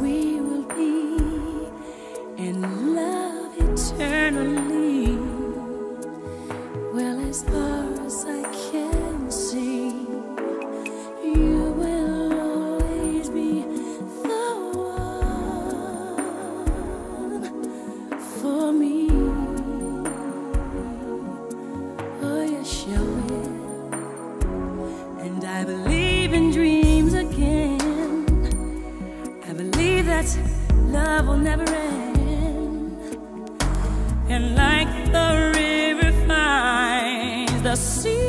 we love will never end. And like the river finds the sea.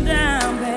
down.